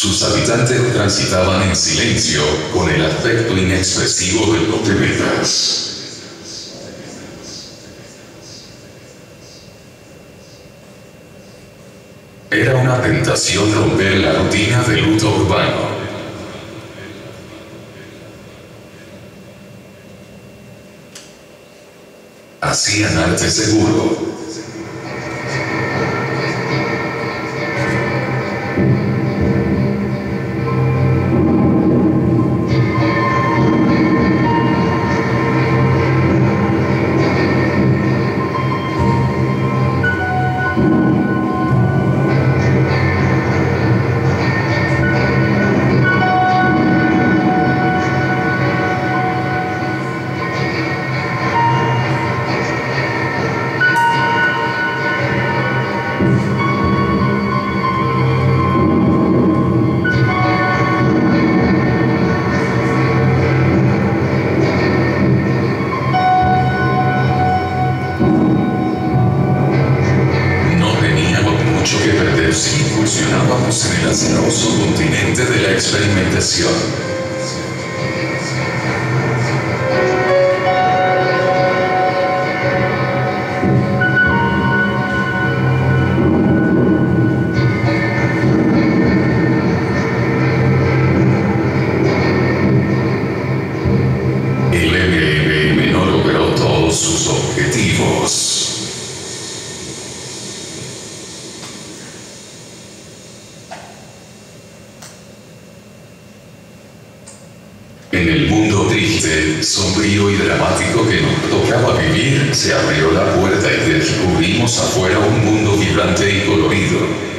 Sus habitantes transitaban en silencio con el aspecto inexpresivo de los. Era una tentación romper la rutina del luto urbano. Hacían arte seguro, en el asqueroso continente de la experimentación. En el mundo triste, sombrío y dramático que nos tocaba vivir, se abrió la puerta y descubrimos afuera un mundo vibrante y colorido.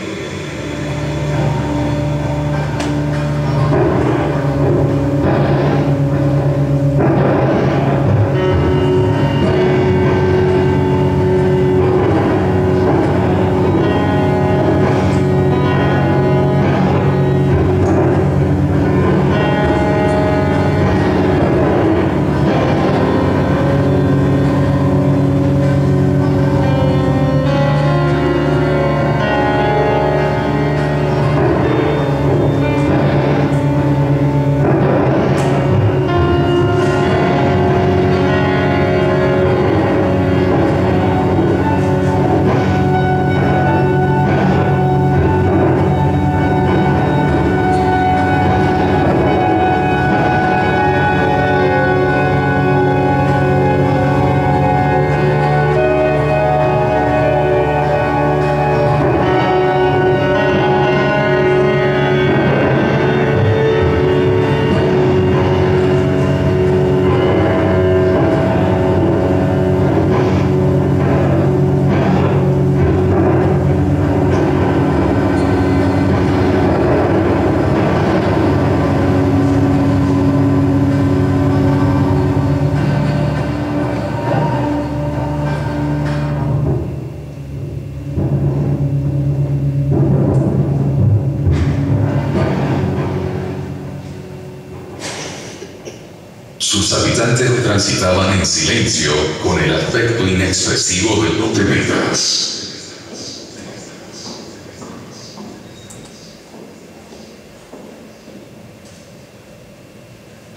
Transitaban en silencio con el aspecto inexpresivo de los demetas.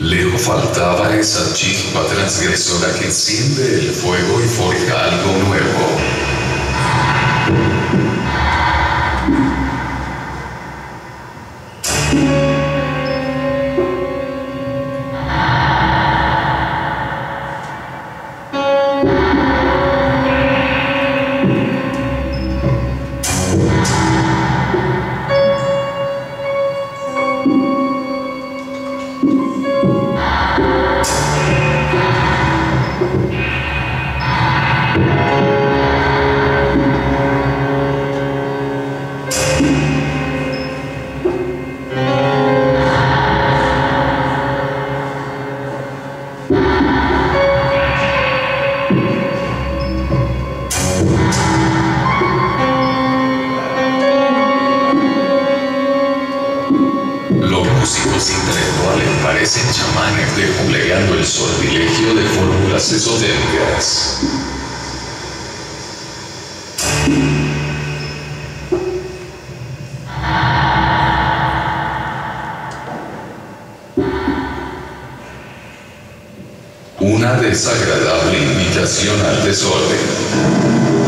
Lejos faltaba esa chispa transgresora que enciende el fuego y forja algo nuevo. Una desagradable invitación al desorden.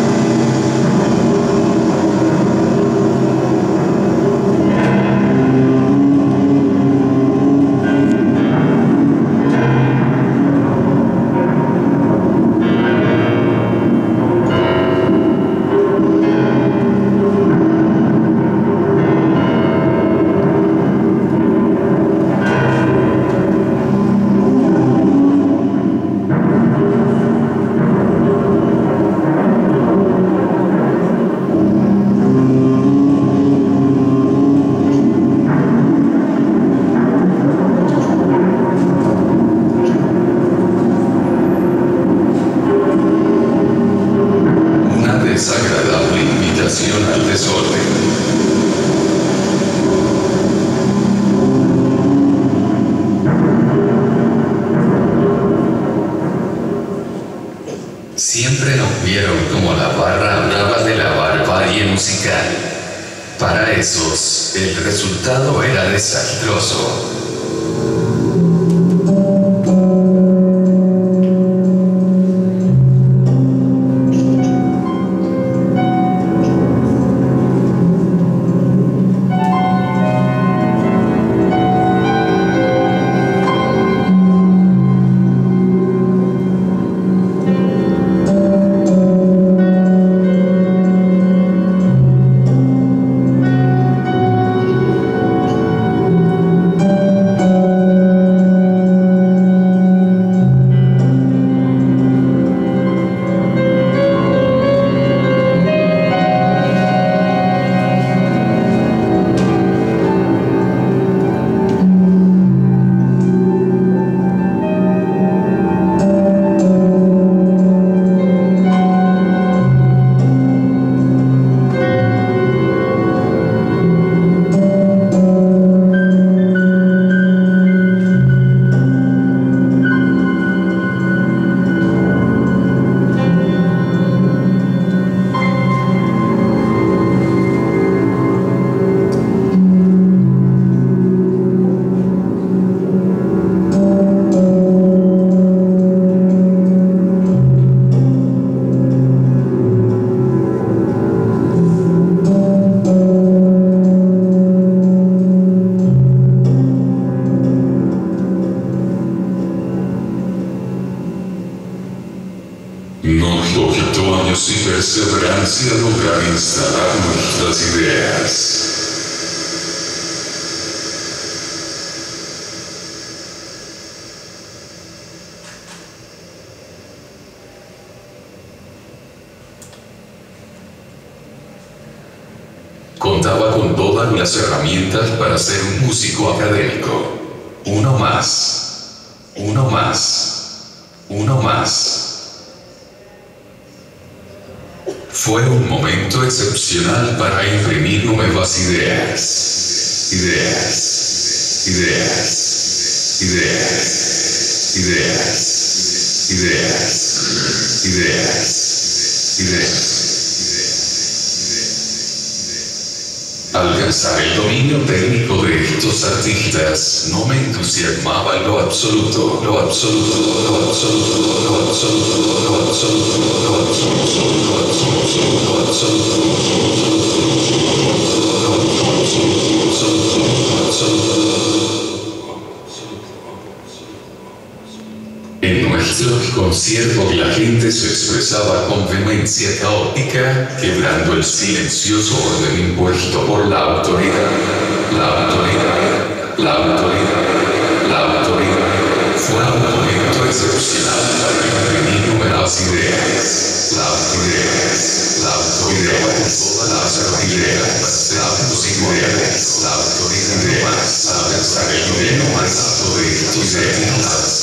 Años y perseverancia lograr instalar nuestras ideas. Contaba con todas las herramientas para ser un músico académico. Uno más. Uno más. Uno más. Fue un momento excepcional para imprimir nuevas ideas. Ideas. Ideas. Ideas. Ideas. Ideas. Ideas. Ideas. Alcanzar el dominio técnico de estos artistas no me entusiasmaba en lo absoluto, lo absoluto, lo absoluto, lo absoluto, lo absoluto, lo absoluto, lo absoluto, lo absoluto, En nuestros conciertos la gente se expresaba con vehemencia caótica, quebrando el silencioso orden impuesto por la autoridad. La autoridad, la autoridad, la autoridad. Fue un momento excepcional para imprimir nuevas ideas. La autoridad, la autoridad, la autoridad, la autoridad, la autoridad, la ideas. Idea, la absolutidad, la absolutidad, la absolutidad,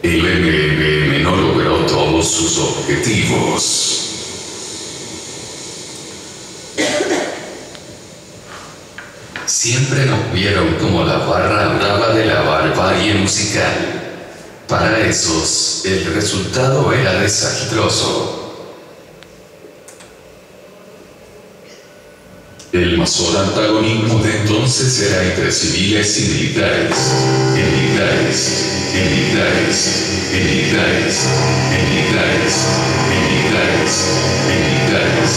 El MMM no logró todos sus objetivos. Siempre nos vieron como la barra brava de la barbarie musical. Para esos, el resultado era desastroso. El mayor antagonismo de entonces era entre civiles y militares. Militares, militares, militares, militares, militares, militares,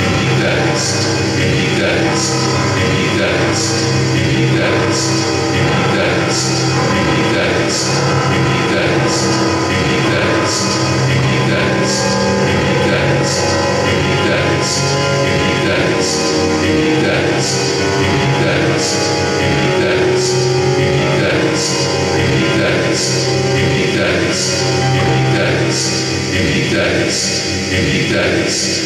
militares, militares, militares, militares, militares. Christ.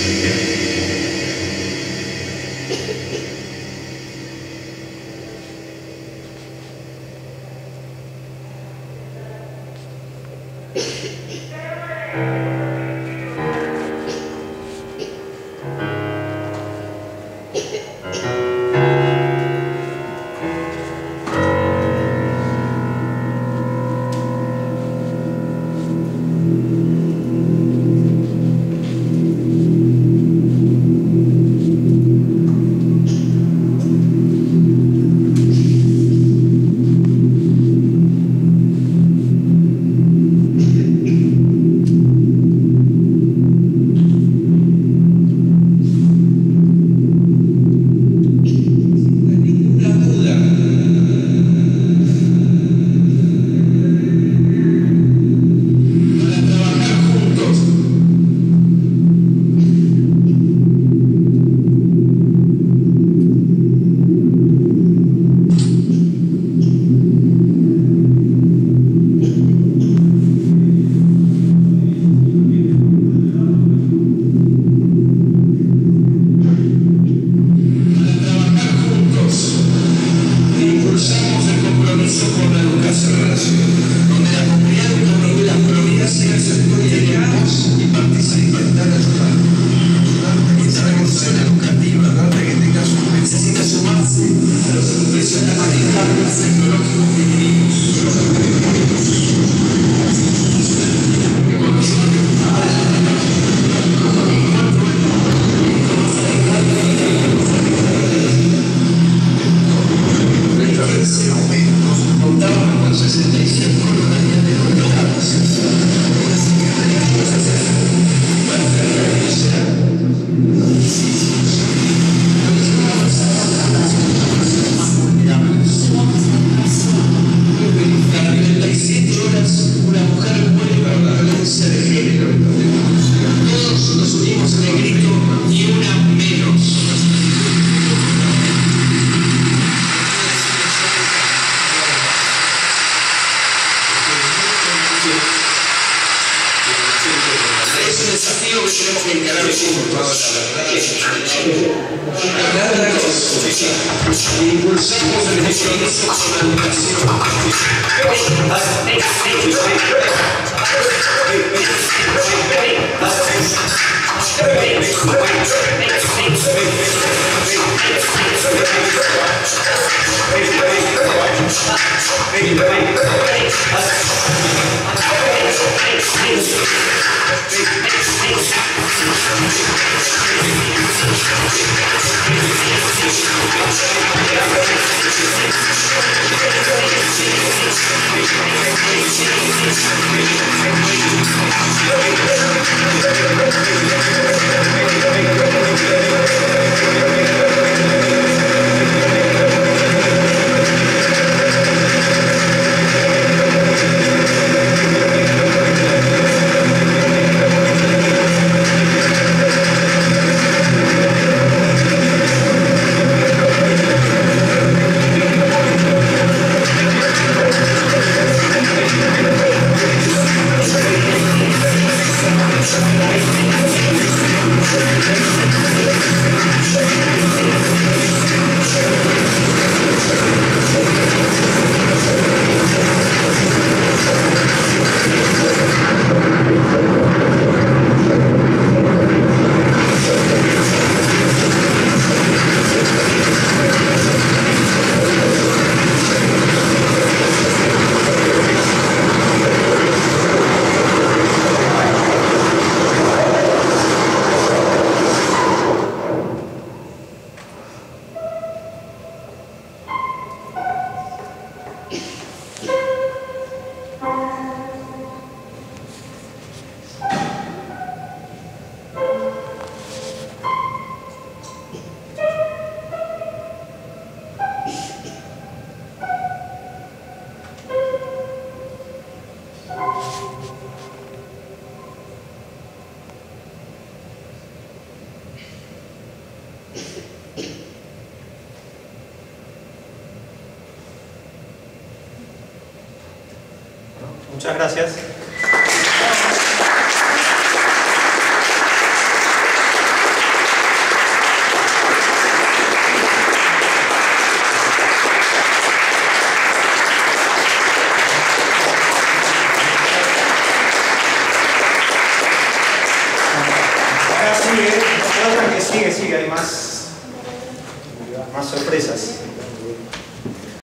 Muchas gracias.